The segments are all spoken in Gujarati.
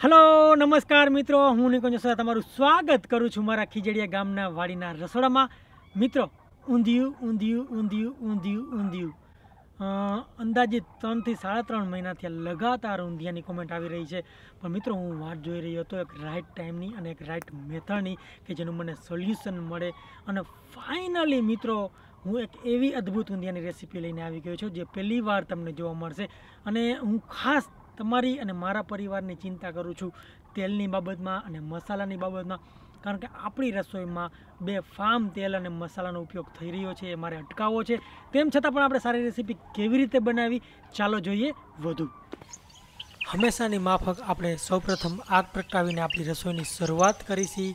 હલો, નમસ્કાર મિત્રો. હું નિકુંજ સર તમારું સ્વાગત કરું છું મારા ખીજડીયા ગામના વાડીના રસોડામાં. મિત્રો, ઊંધિયું ઊંધિયું ઊંધિયું ઊંધિયું ઊંધિયું. અંદાજિત અંદાજે ત્રણથી સાડા ત્રણ મહિનાથી લગાતાર ઊંધિયાની કોમેન્ટ આવી રહી છે. પણ મિત્રો, હું વાત જોઈ રહ્યો હતો એક રાઇટ ટાઈમની અને એક રાઇટ મેથડની કે જેનું મને સોલ્યુશન મળે. અને ફાઇનલી મિત્રો, હું એક એવી અદ્ભુત ઊંધિયાની રેસીપી લઈને આવી ગયો છું, જે પહેલી વાર તમને જોવા મળશે. અને હું ખાસ તમારી અને મારા પરિવારની ચિંતા કરું છું તેલની બાબતમાં અને મસાલાની બાબતમાં. કારણ કે આપણી રસોઈમાં બે ફાર્મ તેલ અને મસાલાનો ઉપયોગ થઈ રહ્યો છે, એ મારે અટકાવવો છે. તેમ છતાં પણ આપણે સારી રેસીપી કેવી રીતે બનાવી? ચાલો જોઈએ વધુ. હંમેશાની માફક આપણે સૌપ્રથમ આગ પ્રગટાવીને આપણી રસોઈની શરૂઆત કરીશી.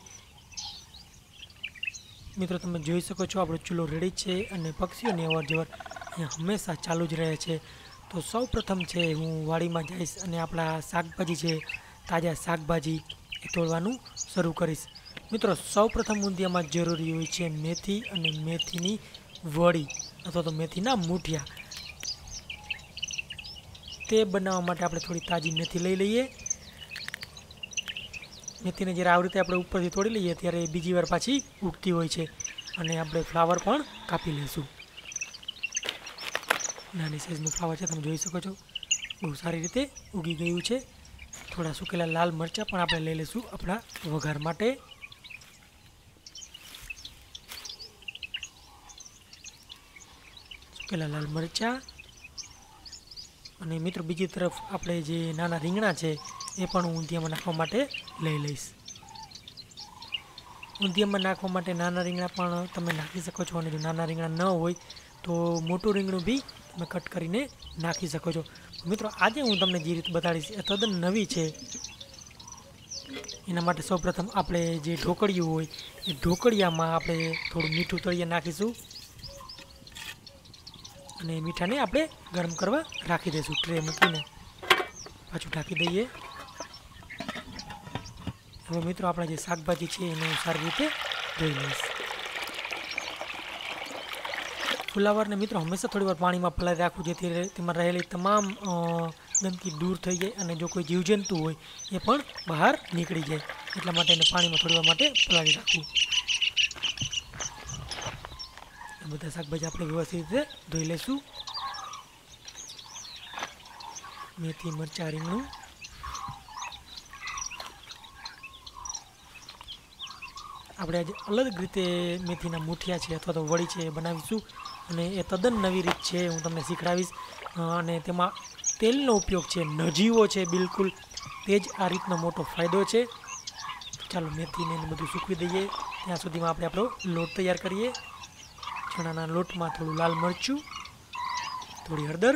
મિત્રો, તમે જોઈ શકો છો આપણો ચૂલો રેડી છે અને પક્ષીઓની અવર જવર અહીંયા હંમેશા ચાલુ જ રહે છે. તો સૌ પ્રથમ છે, હું વાડીમાં જઈશ અને આપણા શાકભાજી છે, તાજા શાકભાજી એ તોડવાનું શરૂ કરીશ. મિત્રો સૌ પ્રથમ ઊંધિયામાં જરૂરી હોય છે મેથી અને મેથીની વડી અથવા તો મેથીના મૂઠિયા. તે બનાવવા માટે આપણે થોડી તાજી મેથી લઈ લઈએ. મેથીને જ્યારે આવી રીતે આપણે ઉપરથી તોડી લઈએ, ત્યારે બીજી વાર પાછી ઉગતી હોય છે અને આપણે ફ્લાવર પણ કાપી લઈશું. નાની સાઇઝનું ફ્લાવર છે, તમે જોઈ શકો છો. બહુ સારી રીતે ઉગી ગયું છે. થોડા સુકેલા લાલ મરચાં પણ આપણે લઈ લઈશું આપણા વઘાર માટે. સુકેલા લાલ મરચાં. અને મિત્રો, બીજી તરફ આપણે જે નાના રીંગણા છે, એ પણ હું ઊંધિયામાં નાખવા માટે લઈ લઈશ. ઊંધિયામાં નાખવા માટે નાના રીંગણા પણ તમે નાખી શકો છો. અને જો નાના રીંગણા ન હોય, તો મોટું રીંગણું બી તમે કટ કરીને નાખી શકો છો. મિત્રો, આજે હું તમને જે રીત બતાડીશ એ તદ્દન નવી છે. એના માટે સૌપ્રથમ આપણે જે ઢોકળિયું હોય, એ ઢોકળિયામાં આપણે થોડું મીઠું તળીએ નાખીશું. અને મીઠાને આપણે ગરમ કરવા રાખી દઈશું ટ્રે મૂકીને. પાછું ઢાંકી દઈએ. હવે મિત્રો, આપણા જે શાકભાજી છે એને સારી રીતે ધોઈ લઈશ. ફુલાવરને મિત્રો હંમેશા થોડીવાર પાણીમાં પલાળી રાખવું જેથી તેમાં રહેલી તમામ ગંદકી દૂર થઈ જાય અને જો કોઈ જીવજંતુ હોય એ પણ બહાર નીકળી જાય. એટલા માટે એને પાણીમાં થોડીવાર માટે પલાળી રાખવું. બધા શાકભાજી આપણે વ્યવસ્થિત રીતે ધોઈ લઈશું. મેથી, મરચાં, રીંગણું. આપણે આજે અલગ રીતે મેથીના મૂઠિયા છે અથવા તો વડી છે એ બનાવીશું. અને એ તદ્દન નવી રીત છે, હું તમને શીખડાવીશ. અને તેમાં તેલનો ઉપયોગ છે, નજીવો છે બિલકુલ. તે જ આ રીતનો મોટો ફાયદો છે. ચાલો મેથીને એને બધું સૂકવી દઈએ. ત્યાં સુધીમાં આપણે આપણો લોટ તૈયાર કરીએ. ચણાના લોટમાં થોડું લાલ મરચું, થોડી હળદર,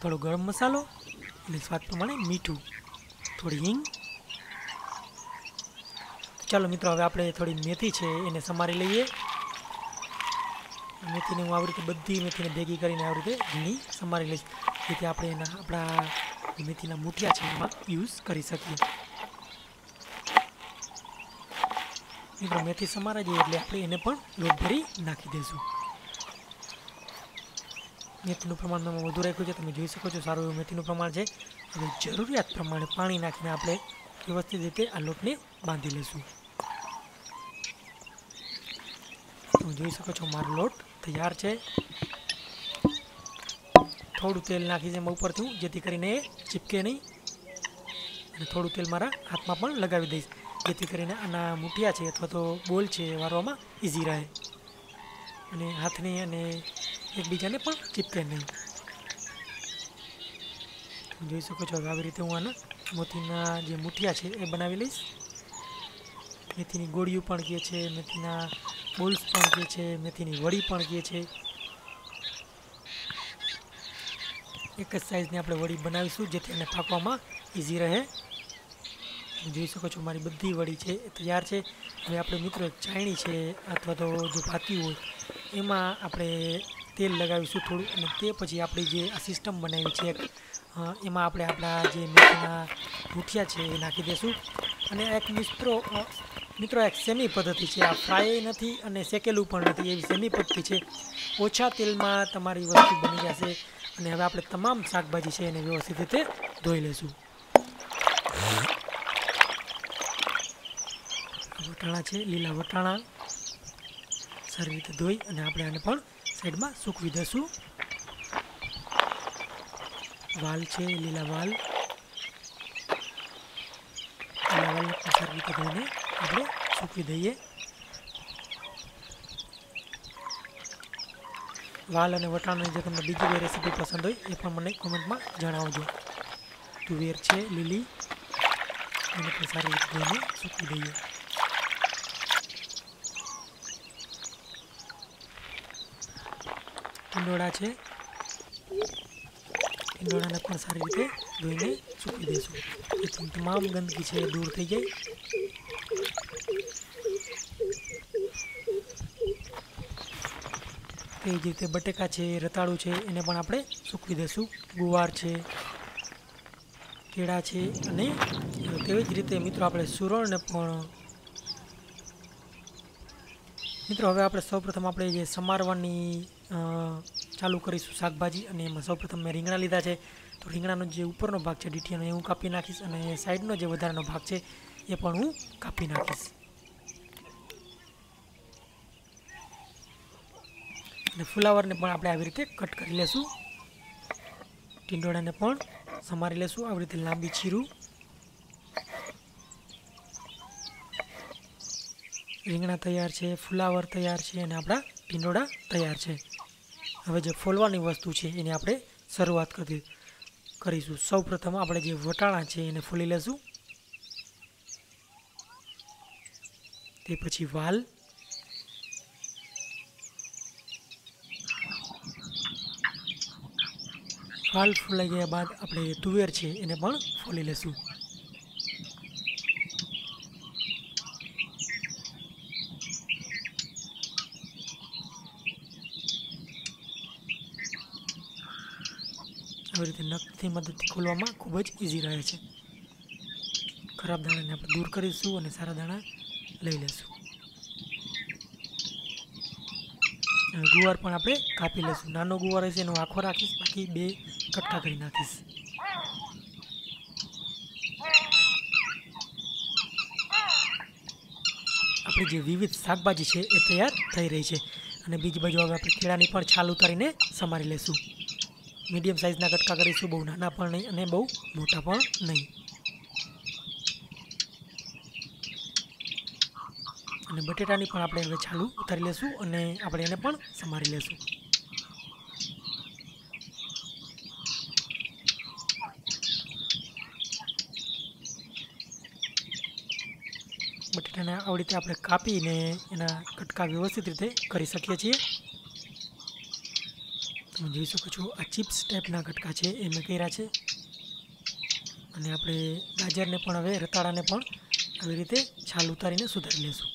થોડો ગરમ મસાલો અને સ્વાદ પ્રમાણે મીઠું, થોડી હિંગ. ચાલો મિત્રો, હવે આપણે થોડી મેથી છે એને સમારી લઈએ. મેથીને હું આવી રીતે બધી મેથીને ભેગી કરીને આવી રીતે ઝીણી સમારી લઈશ, જેથી આપણે એના આપણા મેથીના મૂઠિયા છે એમાં યુઝ કરી શકીએ. મિત્રો, મેથી સમારા જઈએ એટલે આપણે એને પણ લોટ ભરી નાખી દઈશું. મેથીનું પ્રમાણ મેં વધુ રાખ્યું છે, તમે જોઈ શકો છો, સારું એવું મેથીનું પ્રમાણ છે. હવે જરૂરિયાત પ્રમાણે પાણી નાખીને આપણે વ્યવસ્થિત રીતે આ લોટને બાંધી લઈશું. તમે જોઈ શકો છો, મારો લોટ તૈયાર છે. થોડું તેલ નાખી છે એમાં ઉપરથી હું જેથી કરીને એ ચીપકે નહીં. અને થોડું તેલ મારા હાથમાં પણ લગાવી દઈશ, જેથી કરીને આના મૂઠિયા છે અથવા તો બોલ છે વારવામાં ઇઝી રહે. અને હાથને અને એકબીજાને પણ ચીપકે નહીં. જોઈ શકો છો આવી રીતે હું આના મોતીના જે મૂઠિયા છે એ બનાવી લઈશ. મેથીની ગોળીઓ પણ કહે છે, મેથીના બોલ્સ પણ કહે છે, મેથીની વડી પણ કહે છે, એક જ સાઈઝની આપણે વડી બનાવીશું, જેથી એને પાકવામાં ઇઝી રહે. જોઈ શકો છો, મારી બધી વડી છે, એ તૈયાર છે. હવે આપણે મિત્રો ચાયણી છે, અથવા તો જો ભાતી હોય, એમાં આપણે તેલ લગાવીશું થોડું, અને તે પછી આપણી જે આ સિસ્ટમ બનાવી છે એમાં આપણે આપણા જે મેથીના મૂઠિયા છે, એ નાખી દઈશું અને એક મિત્રો મિત્રો, એક સેમી પદ્ધતિ છે. આ ફ્રાય નથી અને શેકેલું પણ નથી. એવી સેમી પદ્ધતિ છે. ઓછા તેલમાં તમારી વસ્તુ બની જશે અને હવે આપણે તમામ શાકભાજી છે એને વ્યવસ્થિત રીતે ધોઈ લઈશું. વટાણા છે, લીલા વટાણા. સારી રીતે ધોઈ અને આપણે આને પણ સાઈડમાં સૂકવી દઈશું. વાલ છે, લીલા વાલ. લીલા વાલ સારી રીતે ધોઈને આપણે સૂકવી દઈએ વાલ અને વટાણાની જે તમને બીજી કોઈ રેસીપી પસંદ હોય એ પણ મને કોમેન્ટમાં જણાવજો તુવેર છે લીલી એને પણ સારી રીતે ધોઈને સૂકવી દઈએ ટીંડોળા છે ટીંડોળાને પણ સારી રીતે ધોઈને સૂકવી દઈશું તમામ ગંદકી છે દૂર થઈ જાય તે જ રીતે બટેકા છે, રતાળું છે, એને પણ આપણે સૂકવી દઈશું. ગુવાર છે, કેળા છે અને તેવી જ રીતે મિત્રો આપણે સુરણને પણ મિત્રો હવે આપણે સૌપ્રથમ આપણે જે સમારવાની ચાલુ કરીશું શાકભાજી અને એમાં સૌપ્રથમ મેં રીંગણા લીધા છે. તો રીંગણાનો જે ઉપરનો ભાગ છે ડીટીનો એ હું કાપી નાખીશ અને સાઈડનો જે વધારાનો ભાગ છે, એ પણ હું કાપી નાખીશ. અને ફુલાવરને પણ આપણે આવી રીતે કટ કરી લેશું. ટીંડોળાને પણ સમારી લેશું આવી રીતે લાંબી ચીરું. રીંગણા તૈયાર છે, ફુલાવર તૈયાર છે અને આપણા ટીંડોળા તૈયાર છે. હવે જે ફોલવાની વસ્તુ છે એની આપણે શરૂઆત કરી કરીશું. સૌ પ્રથમ આપણે જે વટાણા છે એને ફોલી લેશું. તે પછી વાલ. વાલ ફૂલાઈ ગયા બાદ આપણે તુવેર છે એને પણ ફોલી લેશું. આવી રીતે નખની મદદથી ખોલવામાં ખૂબ જ ઇઝી રહે છે. ખરાબ દાણાને આપણે દૂર કરીશું અને સારા દાણા લઈ લેશું અને ગુવાર પણ આપણે કાપી લઈશું. નાનો ગુવાર હશે એનો આખો રાખીશ, બાકી બે કટકા કરી નાખીશ. આપણી જે વિવિધ શાકભાજી છે એ તૈયાર થઈ રહી છે. અને બીજી બાજુ હવે આપણે કેળાની પણ છાલ ઉતારીને સમારી લેશું મીડિયમ સાઇઝના કટકા કરીશું, બહુ નાના પણ નહીં અને બહુ મોટા પણ નહીં. અને બટેટાની પણ આપણે હવે છાલું ઉતારી લેશું અને આપણે એને પણ સમારી લેશું. બટેટાને આવી રીતે આપણે કાપીને એના કટકા વ્યવસ્થિત રીતે કરી શકીએ છીએ. તમે જોઈ શકો છો, આ ચિપ્સ ટાઈપના કટકા છે, એ મેં કર્યા છે. અને આપણે ગાજરને પણ હવે, રતાળાને પણ આવી રીતે છાલ ઉતારીને સુધારી લેશું.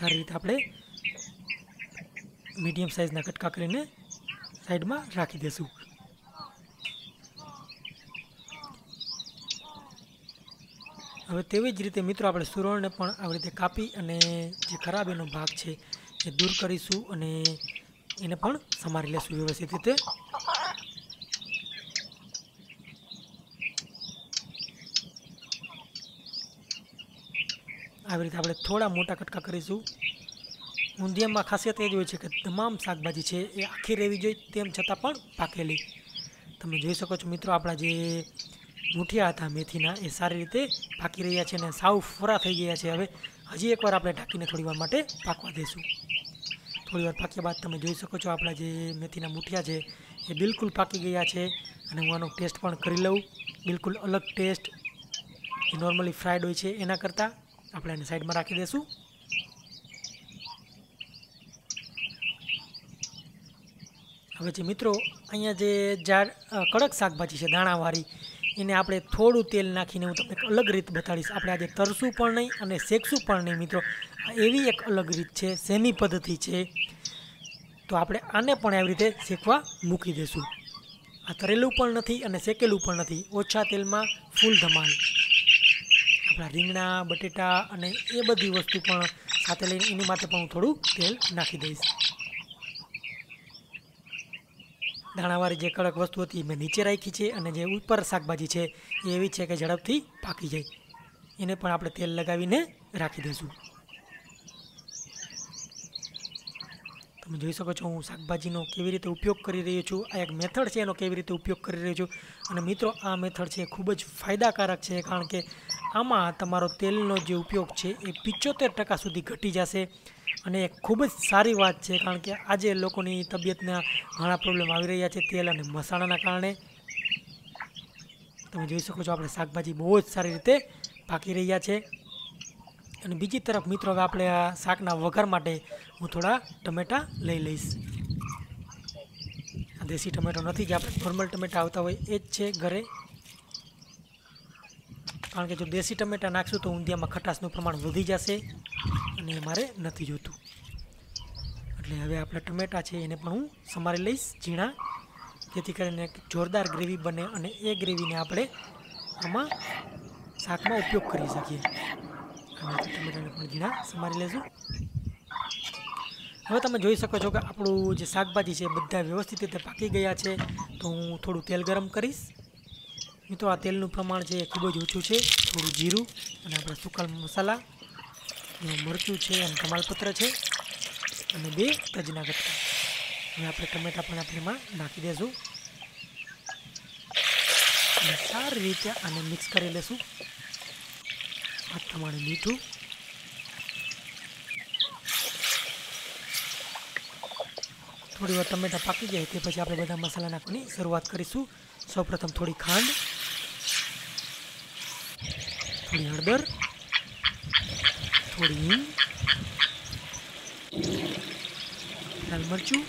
સારી રીતે આપણે મીડિયમ સાઇઝના કટકા કરીને સાઈડમાં રાખી દઈશું હવે તેવી જ રીતે મિત્રો આપણે સુરણને પણ આવી રીતે કાપી અને જે ખરાબ એનો ભાગ છે એ દૂર કરીશું અને એને પણ સમારી લેશું વ્યવસ્થિત રીતે. આવી રીતે આપણે થોડા મોટા કટકા કરીશું. ઊંધિયામાં ખાસિયત એ જ હોય છે કે તમામ શાકભાજી છે એ આખી રહેવી જોઈએ, તેમ છતાં પણ પાકેલી. તમે જોઈ શકો છો મિત્રો, આપણા જે મૂઠિયા હતા, મેથીના, એ સારી રીતે પાકી રહ્યા છે અને સાવ ફોરા થઈ ગયા છે. હવે હજી એકવાર આપણે ઢાંકીને થોડી વાર માટે પાકવા દઈશું. થોડીવાર પાક્યા બાદ તમે જોઈ શકો છો આપણા જે મેથીના મૂઠિયા છે એ બિલકુલ પાકી ગયા છે અને હું આનો ટેસ્ટ પણ કરી લઉં. બિલકુલ અલગ ટેસ્ટ. જે નોર્મલી ફ્રાઈડ હોય છે એના કરતાં. આપણે એને સાઈડમાં રાખી દઈશું હવે જે મિત્રો, અહીંયા જે ઝાડ કડક શાકભાજી છે, દાણાવાળી, એને આપણે થોડું તેલ નાખીને હું તમને એક અલગ રીત બતાડીશ. આપણે આજે તરશું પણ નહીં અને શેકશું પણ નહીં, મિત્રો. એવી એક અલગ રીત છે સેમી પદ્ધતિ છે. તો આપણે આને પણ આવી રીતે શેકવા મૂકી દઈશું આ તરેલું પણ નથી અને શેકેલું પણ નથી. ઓછા તેલમાં ફૂલ ધમાલ. આપણા રીંગણા, બટેટા અને એ બધી વસ્તુ પણ સાથે લઈને એની માટે પણ હું થોડું તેલ નાખી દઈશ. દાણાવાળી જે કડક વસ્તુ હતી મેં નીચે રાખી છે અને જે ઉપર શાકભાજી છે એ એવી છે કે ઝડપથી પાકી જાય. એને પણ આપણે તેલ લગાવીને રાખી દઈશું. તમે જોઈ શકો છો હું શાકભાજીનો કેવી રીતે ઉપયોગ કરી રહ્યો છું. આ એક મેથડ છે એનો કેવી રીતે ઉપયોગ કરી રહ્યો છું. અને મિત્રો, આ મેથડ છે ખૂબ જ ફાયદાકારક છે કારણ કે આમાં તમારો તેલનો જે ઉપયોગ છે એ પિચોતેર ટકા સુધી ઘટી જશે. અને ખૂબ જ સારી વાત છે, કારણ કે આજે લોકોની તબિયતના ઘણા પ્રોબ્લેમ આવી રહ્યા છે તેલ અને મસાલાના કારણે. તમે જોઈ શકો છો આપણે શાકભાજી બહુ જ સારી રીતે પાકી રહ્યા છે. અને બીજી તરફ મિત્રો આપણે આ શાકના વઘાર માટે હું થોડા ટમેટાં લઈ લઈશ. આ દેશી ટમેટો નથી જે આપણે નોર્મલ ટમેટા આવતા હોય એ જ છે ઘરે. કારણ કે જો દેશી ટમેટા નાખશું તો ઊંધિયામાં ખટાશનું પ્રમાણ વધી જશે અને એ મારે નથી જોતું એટલે હવે આપણે ટમેટા છે એને પણ હું સમારી લઈશ ઝીણા. જેથી કરીને જોરદાર ગ્રેવી બને અને એ ગ્રેવીને આપણે આમાં શાકમાં ઉપયોગ કરી શકીએ. અને ટમેટાને પણ ઝીણા સમારી લેશું. હવે તમે જોઈ શકો છો કે આપણું જે શાકભાજી છે બધા વ્યવસ્થિત રીતે પાકી ગયા છે. તો હું થોડું તેલ ગરમ કરીશ. મિત્રો, આ તેલનું પ્રમાણ છે એ ખૂબ જ ઓછું છે. થોડું જીરું અને આપણા સુકાલ મસાલા મરચું છે અને કમાલપત્ર છે અને બે તજના ગટ્ટા હવે આપણે ટમેટા પણ આપણે એમાં નાખી દઈશું અને સારી રીતે આને મિક્સ કરી લેશું. આ પ્રમાણે મીઠું. થોડી વાર ટમેટા પાકી જાય તે પછી આપણે બધા મસાલા નાખવાની શરૂઆત કરીશું. સૌપ્રથમ થોડી ખાંડ. થોડી હળદર, થોડી હિંગ, લાલ મરચું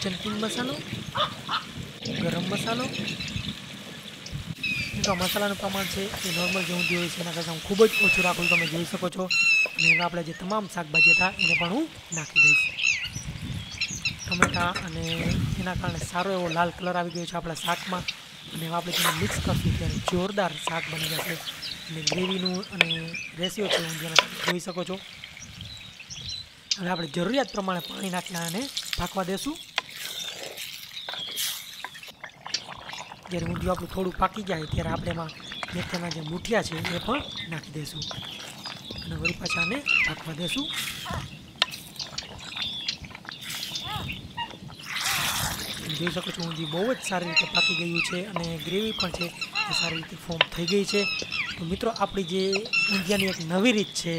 કિચન મસાલો, ગરમ મસાલો. તો મસાલાનું પ્રમાણ છે એ નોર્મલ જે હું હોય છે, એના કરતાં હું ખૂબ જ ઓછું રાખું તમે જોઈ શકો છો. અને એમાં આપણે જે તમામ શાકભાજી હતા, એને પણ હું નાખી દઈશ. ટમેટા અને એના કારણે સારો એવો લાલ કલર આવી ગયો છે આપણા શાકમાં. અને આપણે તેને મિક્સ કરશું ત્યારે જોરદાર શાક બની જશે. અને ગ્રેવીનું અને રેશિયો છે, હું જેને જોઈ શકો છો. અને આપણે જરૂરિયાત પ્રમાણે પાણી નાખીને આને પાકવા દેશું. જ્યારે ઊંધિયું આપણું થોડું પાકી જાય ત્યારે આપણે એમાં મેથીના જે મૂઠિયા છે, એ પણ નાખી દઈશું અને વળી પાછા આને પાકવા દેશું. જોઈ શકો છો, ઊંધી બહુ જ સારી રીતે પાકી ગયું છે અને ગ્રેવી પણ છે, એ સારી રીતે ફોર્મ થઈ ગઈ છે. તો મિત્રો, આપણી જે ઊંધિયાની એક નવી રીત છે,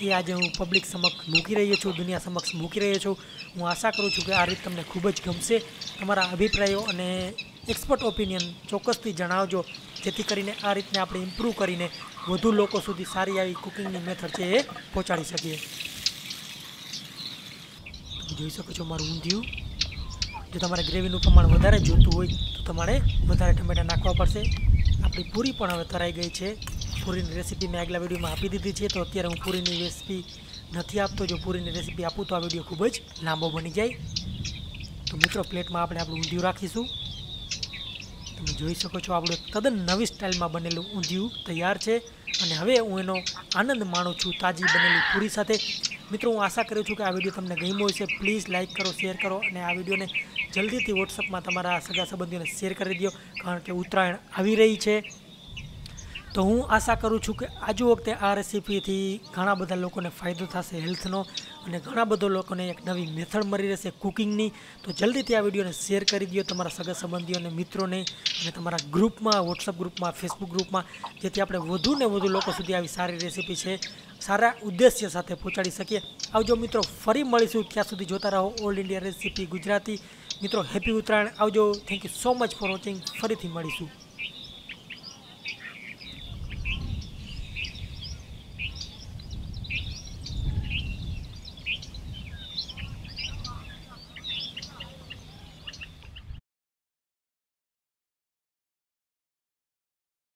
એ આજે હું પબ્લિક સમક્ષ મૂકી રહ્યો છું, દુનિયા સમક્ષ મૂકી રહ્યો છું. હું આશા કરું છું કે આ રીત તમને ખૂબ જ ગમશે. તમારા અભિપ્રાયો અને એક્સપર્ટ ઓપિનિયન ચોક્કસથી જણાવજો, જેથી કરીને આ રીતને આપણે ઇમ્પ્રૂવ કરીને વધુ લોકો સુધી સારી આવી કુકિંગની મેથડ છે એ પહોંચાડી શકીએ. જોઈ શકો છો મારું ઊંધિયું. જો તમારે ગ્રેવીનું પ્રમાણ વધારે જોતું હોય તો તમારે વધારે ટમેટા નાખવા પડશે. આપણી પૂરી પણ હવે તરાઈ ગઈ છે. પૂરીની રેસીપી મેં આગલા વિડીયોમાં આપી દીધી છે. તો અત્યારે હું પૂરીની રેસીપી નથી આપતો. જો પૂરીની રેસીપી આપું તો આ વીડિયો ખૂબ જ લાંબો બની જાય. તો મિત્રો, પ્લેટમાં આપણે આપણું ઊંધિયું રાખીશું. તમે જોઈ શકો છો, આપણું તદ્દન નવી સ્ટાઇલમાં બનેલું ઊંધિયું તૈયાર છે. અને હવે હું એનો આનંદ માણું છું, તાજી બનેલી પૂરી સાથે. મિત્રો, હું આશા કરું છું કે આ વીડિયો તમને ગમ્યો હશે. પ્લીઝ લાઇક કરો શેર કરો અને આ વિડીયોને જલ્દીથી વોટ્સઅપમાં તમારા સગા સંબંધીઓને શેર કરી દો કારણ કે ઉત્તરાયણ આવી રહી છે. તો હું આશા કરું છું કે આજુ વખતે આ રેસીપીથી ઘણા બધા લોકોને ફાયદો થશે હેલ્થનો અને ઘણા બધા લોકોને એક નવી મેથડ મળી રહેશે કુકિંગની. તો જલ્દીથી આ વિડીયોને શેર કરી દો તમારા સગા સંબંધીઓને મિત્રોને અને તમારા ગ્રુપમાં, વોટ્સઅપ ગ્રુપમાં, ફેસબુક ગ્રુપમાં, જેથી આપણે વધુ ને વધુ લોકો સુધી આવી સારી રેસીપી છે, સારા ઉદ્દેશ્ય સાથે પહોંચાડી શકીએ. આવજો મિત્રો, ફરી મળીશું. ત્યાં સુધી જોતા રહો ઓલ ઇન્ડિયા રેસીપી ગુજરાતી. મિત્રો હેપી ઉત્તરાયણ આવજો. Thank you so much for watching ફરીથી મળીશું.